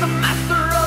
the master